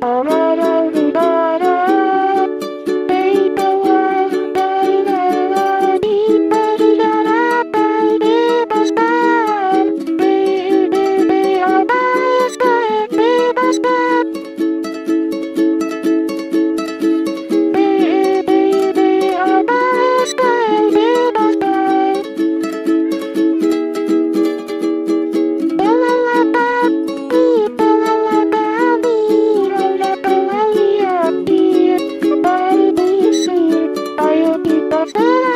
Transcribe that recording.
da, da, da. Bye.